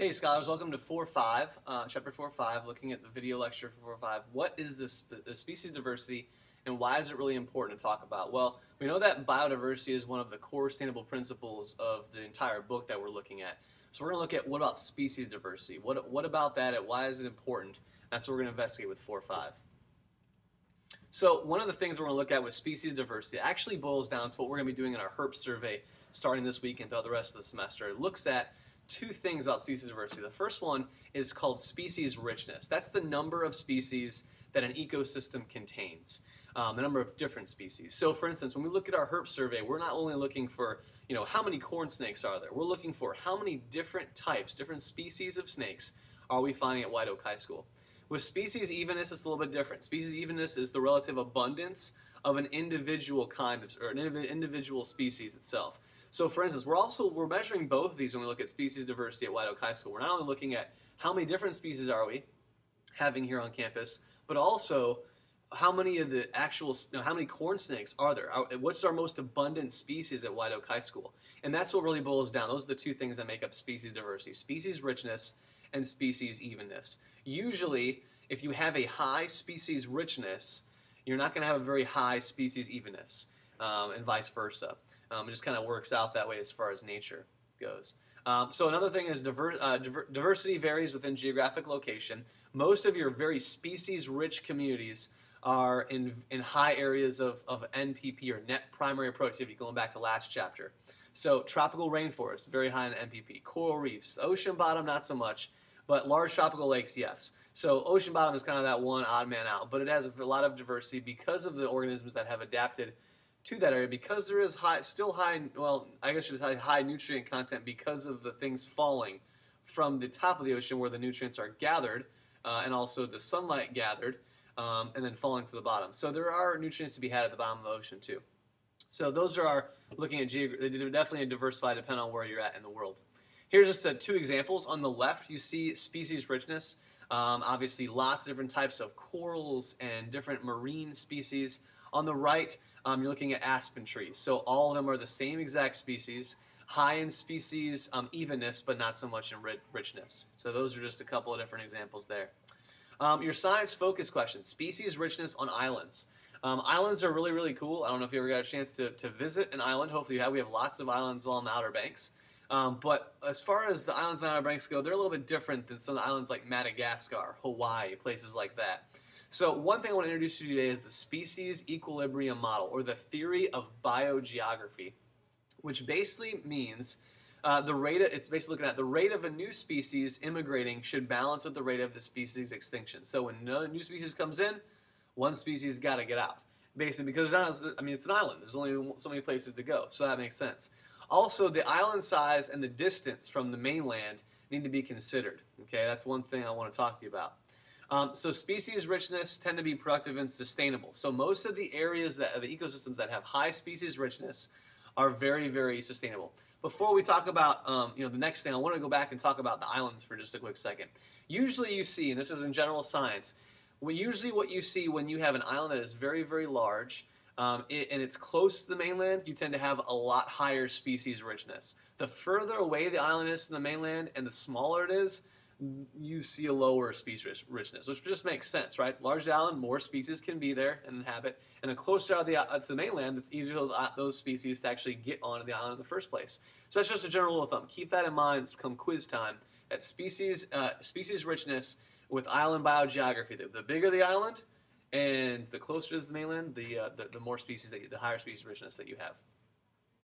Hey scholars, welcome to 4.5, uh, chapter 4.5, looking at the video lecture for 4.5. What is this the species diversity and why is it really important to talk about? Well, we know that biodiversity is one of the core sustainable principles of the entire book that we're looking at. So we're going to look at what about species diversity? What, what about that and why is it important? That's what we're going to investigate with 4-5. So one of the things we're going to look at with species diversity actually boils down to what we're going to be doing in our HERP survey starting this week and throughout the rest of the semester. It looks at two things about species diversity. The first one is called species richness. That's the number of species that an ecosystem contains, um, the number of different species. So for instance, when we look at our HERP survey, we're not only looking for, you know, how many corn snakes are there, we're looking for how many different types, different species of snakes are we finding at White Oak High School. With species evenness, it's a little bit different. Species evenness is the relative abundance of an individual kind of, or an individual species itself. So for instance, we're also, we're measuring both of these when we look at species diversity at White Oak High School. We're not only looking at how many different species are we having here on campus, but also how many of the actual, you know, how many corn snakes are there? What's our most abundant species at White Oak High School? And that's what really boils down. Those are the two things that make up species diversity, species richness and species evenness. Usually, if you have a high species richness, you're not going to have a very high species evenness, um, and vice versa. Um, it just kind of works out that way as far as nature goes. Um, so another thing is diver uh, diver diversity varies within geographic location. Most of your very species-rich communities are in, in high areas of, of NPP or net primary productivity, going back to last chapter. So tropical rainforest, very high in NPP. Coral reefs, ocean bottom, not so much, but large tropical lakes, yes. So ocean bottom is kind of that one odd man out, but it has a lot of diversity because of the organisms that have adapted to that area because there is high, still high, well, I guess you should say high nutrient content because of the things falling from the top of the ocean where the nutrients are gathered uh, and also the sunlight gathered um, and then falling to the bottom. So there are nutrients to be had at the bottom of the ocean too. So those are our looking at geog- definitely diversified depending on where you're at in the world. Here's just uh, two examples. On the left, you see species richness. Um, obviously, lots of different types of corals and different marine species. On the right, um, you're looking at aspen trees. So all of them are the same exact species, high in species um, evenness, but not so much in richness. So those are just a couple of different examples there. Um, your science focus question, species richness on islands. Um, islands are really, really cool. I don't know if you ever got a chance to, to visit an island. Hopefully you have. We have lots of islands along the Outer Banks. Um, but as far as the islands the Outer Banks go, they're a little bit different than some islands like Madagascar, Hawaii, places like that. So one thing I want to introduce you to today is the species equilibrium model, or the theory of biogeography, which basically means uh, the rate of, it's basically looking at the rate of a new species immigrating should balance with the rate of the species extinction. So when another new species comes in, one species got to get out. Basically, because not, I mean, it's an island. There's only so many places to go, so that makes sense. Also, the island size and the distance from the mainland need to be considered. Okay, that's one thing I want to talk to you about. Um, so species richness tend to be productive and sustainable. So most of the areas that the ecosystems that have high species richness are very, very sustainable. Before we talk about um, you know the next thing, I want to go back and talk about the islands for just a quick second. Usually you see, and this is in general science, usually what you see when you have an island that is very, very large um, it, and it's close to the mainland, you tend to have a lot higher species richness. The further away the island is from the mainland and the smaller it is, you see a lower species richness, which just makes sense, right? Large island, more species can be there and inhabit, and the closer to the, uh, to the mainland, it's easier for those, uh, those species to actually get onto the island in the first place. So that's just a general rule of thumb. Keep that in mind come quiz time. That species uh, species richness with island biogeography. The, the, bigger the island, and the closer it is to the mainland, the, uh, the, the more species that you, the higher species richness that you have.